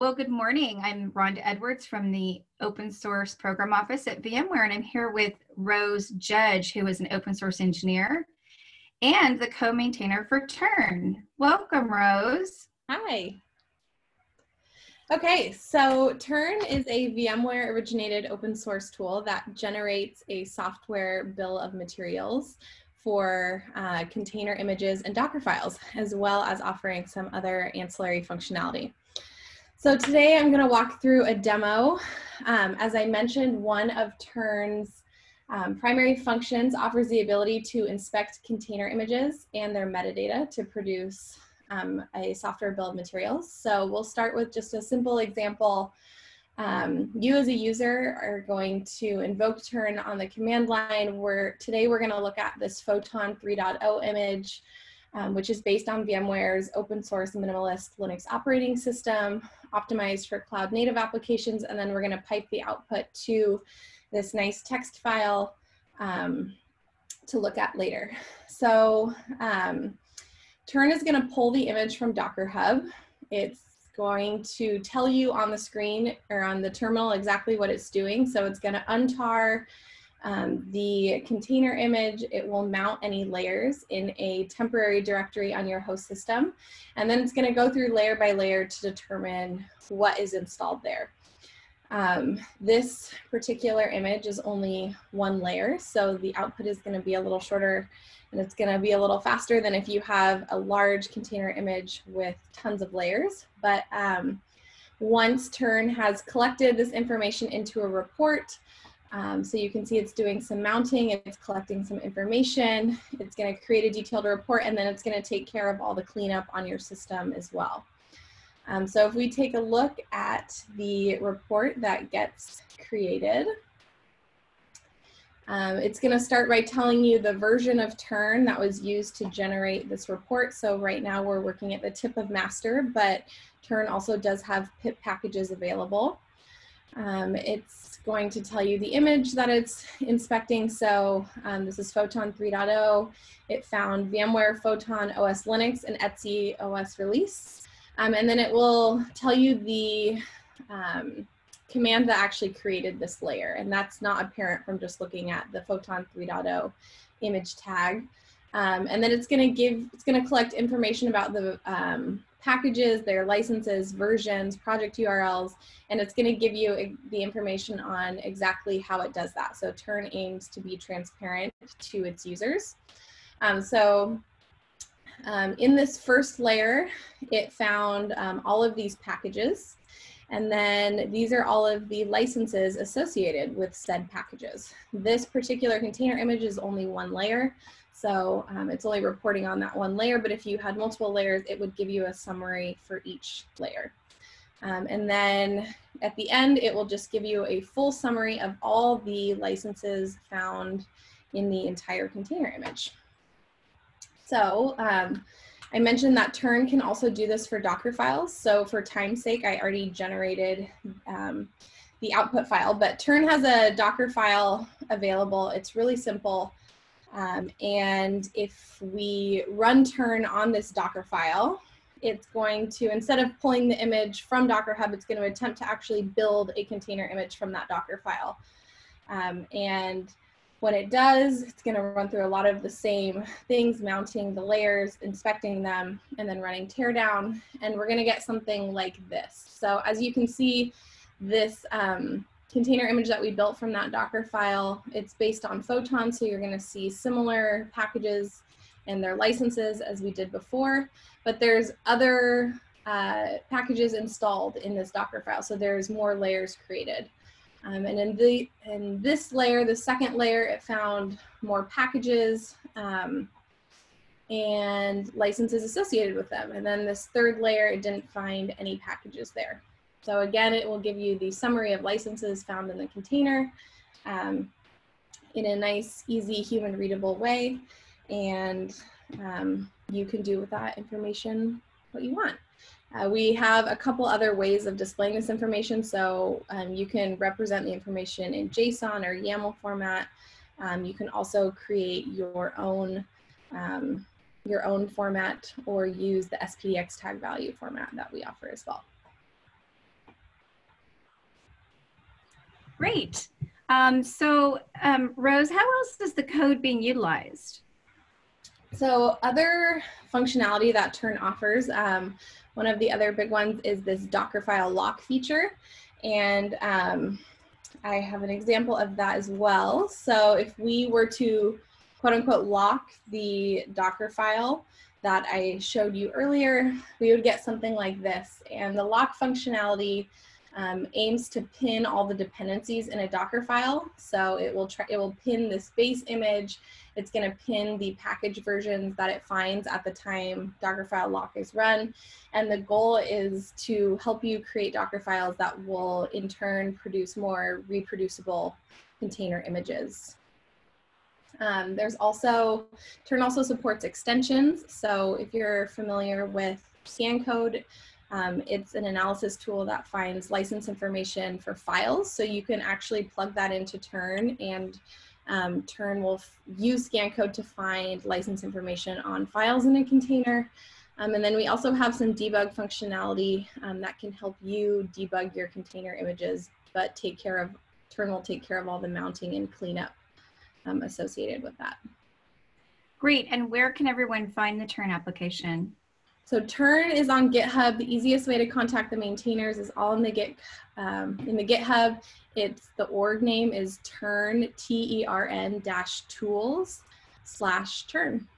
Well, good morning. I'm Rhonda Edwards from the Open Source Program Office at VMware, and I'm here with Rose Judge, who is an open source engineer and the co-maintainer for Tern. Welcome, Rose. Hi. Okay, so Tern is a VMware originated open source tool that generates a software bill of materials for uh, container images and Docker files, as well as offering some other ancillary functionality. So today I'm going to walk through a demo. Um, as I mentioned, one of Tern's um, primary functions offers the ability to inspect container images and their metadata to produce um, a software build materials. So we'll start with just a simple example. Um, you as a user are going to invoke Tern on the command line where today we're going to look at this Photon 3.0 image um, which is based on VMware's open source minimalist Linux operating system, optimized for cloud native applications, and then we're gonna pipe the output to this nice text file um, to look at later. So um, Tern is gonna pull the image from Docker Hub. It's going to tell you on the screen or on the terminal exactly what it's doing. So it's gonna untar um, the container image, it will mount any layers in a temporary directory on your host system. And then it's gonna go through layer by layer to determine what is installed there. Um, this particular image is only one layer, so the output is gonna be a little shorter and it's gonna be a little faster than if you have a large container image with tons of layers. But um, once Tern has collected this information into a report, um, so you can see it's doing some mounting, it's collecting some information, it's gonna create a detailed report, and then it's gonna take care of all the cleanup on your system as well. Um, so if we take a look at the report that gets created, um, it's going to start by telling you the version of Tern that was used to generate this report. So right now we're working at the tip of master, but Tern also does have pip packages available. Um, it's going to tell you the image that it's inspecting. So um, this is Photon 3.0. It found VMware Photon OS Linux and etc OS release. Um, and then it will tell you the um, command that actually created this layer. And that's not apparent from just looking at the Photon 3.0 image tag. Um, and then it's going to give, it's going to collect information about the um, packages, their licenses, versions, project URLs, and it's going to give you the information on exactly how it does that. So Tern aims to be transparent to its users. Um, so um, in this first layer, it found um, all of these packages. And then these are all of the licenses associated with said packages. This particular container image is only one layer. So um, it's only reporting on that one layer, but if you had multiple layers, it would give you a summary for each layer. Um, and then at the end, it will just give you a full summary of all the licenses found in the entire container image. So um, I mentioned that Tern can also do this for Docker files. So for time's sake, I already generated um, the output file, but Tern has a Docker file available. It's really simple. Um, and if we run Tern on this Docker file, it's going to, instead of pulling the image from Docker Hub, it's going to attempt to actually build a container image from that Docker file. Um, and when it does, it's going to run through a lot of the same things, mounting the layers, inspecting them, and then running teardown. And we're going to get something like this. So as you can see, this um, container image that we built from that Docker file. It's based on Photon, so you're gonna see similar packages and their licenses as we did before, but there's other uh, packages installed in this Docker file, so there's more layers created. Um, and in, the, in this layer, the second layer, it found more packages um, and licenses associated with them. And then this third layer, it didn't find any packages there. So again, it will give you the summary of licenses found in the container um, in a nice, easy, human readable way. And um, you can do with that information what you want. Uh, we have a couple other ways of displaying this information. So um, you can represent the information in JSON or YAML format. Um, you can also create your own um, your own format or use the SPDX tag value format that we offer as well. Great. Um, so, um, Rose, how else is the code being utilized? So other functionality that Tern offers, um, one of the other big ones is this Dockerfile lock feature. And um, I have an example of that as well. So if we were to quote unquote lock the Docker file that I showed you earlier, we would get something like this. And the lock functionality um, aims to pin all the dependencies in a Docker file. So it will try, it will pin this base image. It's going to pin the package versions that it finds at the time Dockerfile lock is run. And the goal is to help you create Docker files that will in turn produce more reproducible container images. Um, there's also, Tern also supports extensions. So if you're familiar with ScanCode, um, it's an analysis tool that finds license information for files. So you can actually plug that into Tern and um, Tern will use ScanCode to find license information on files in a container. Um, and then we also have some debug functionality um, that can help you debug your container images, but take care of, Tern will take care of all the mounting and cleanup um, associated with that. Great. And where can everyone find the Tern application? So Tern is on GitHub. The easiest way to contact the maintainers is all in the Git um, in the GitHub. It's the org name is Tern T E R N dash tools slash Tern.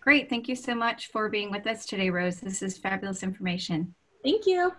Great. Thank you so much for being with us today, Rose. This is fabulous information. Thank you.